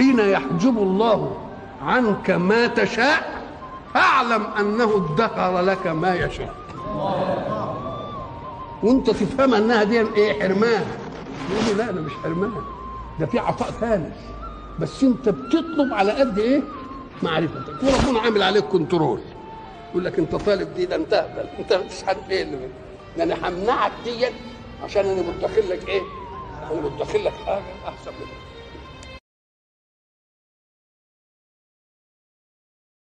حين يحجب الله عنك ما تشاء أعلم أنه ادخر لك ما يشاء. وأنت تفهم أنها دي إيه حرمان. يقول لا أنا مش حرمان. ده في عطاء ثاني بس أنت بتطلب على قد إيه؟ معرفتك. وربنا عامل عليك كنترول. يقول لك أنت طالب دي ده أنت اهبل أنت مش إيه اللي ده أنا همنعك ديت عشان أنا مدخل لك إيه؟ أنا مدخل لك حاجة أحسن منك.